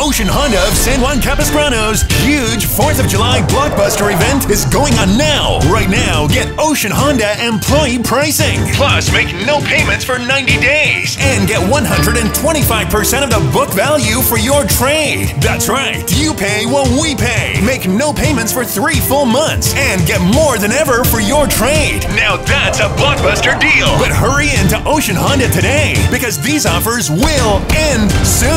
Ocean Honda of San Juan Capistrano's huge 4th of July blockbuster event is going on now. Right now, get Ocean Honda employee pricing. Plus, make no payments for 90 days and get 125% of the book value for your trade. That's right, you pay what we pay. Make no payments for three full months and get more than ever for your trade. Now that's a blockbuster deal. But hurry into Ocean Honda today because these offers will end soon.